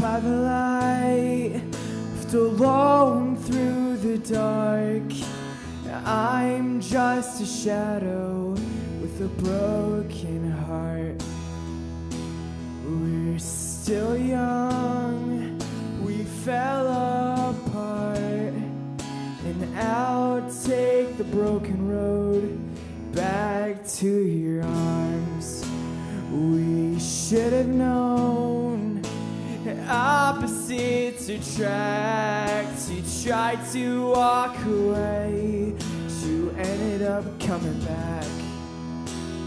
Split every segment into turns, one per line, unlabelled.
by the light, left alone through the dark. I'm just a shadow with a broken heart. We're still young, we fell apart. And I'll take the broken road back to your arms. We should have known opposites attract. You tried to walk away, you ended up coming back.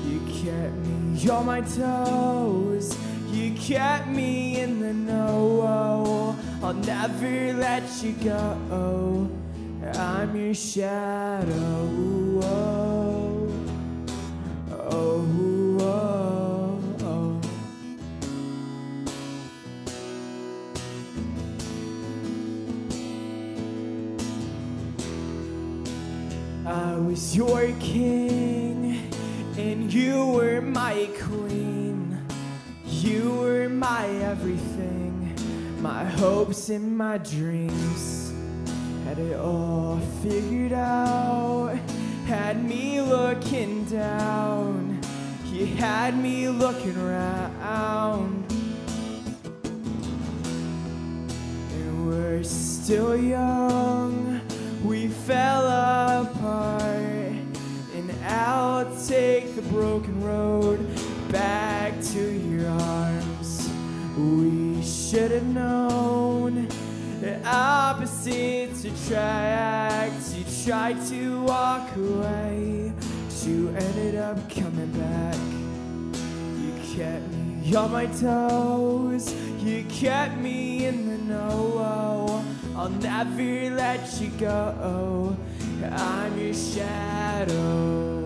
You kept me on my toes. You kept me in the know. I'll never let you go. I'm your shadow. I was your king, and you were my queen. You were my everything, my hopes and my dreams. Had it all figured out, had me looking down. You had me looking around. And we're still young, should have known opposites attract. You tried to walk away, but you ended up coming back. You kept me on my toes. You kept me in the know. I'll never let you go. I'm your shadow.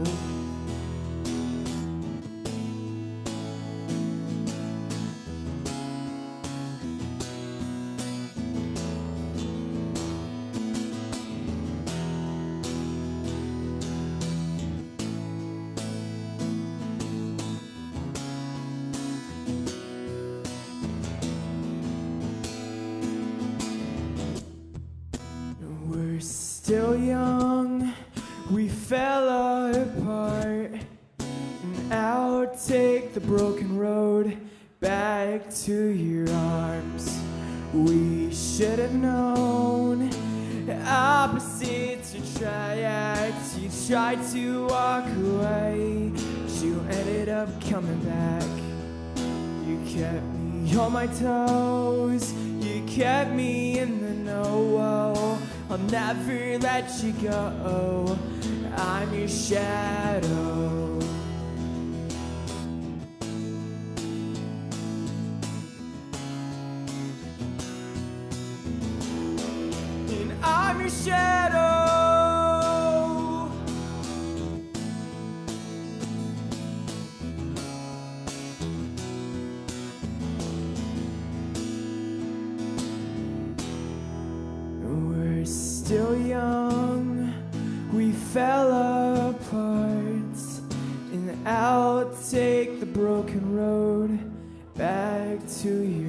We're still young, we fell apart. And I'll take the broken road back to your arms. We should have known opposites attract. You tried to walk away, but you ended up coming back. You kept me on my toes. You kept me in the know. I'll never let you go. I'm your shadow. And I'm your shadow. To arms.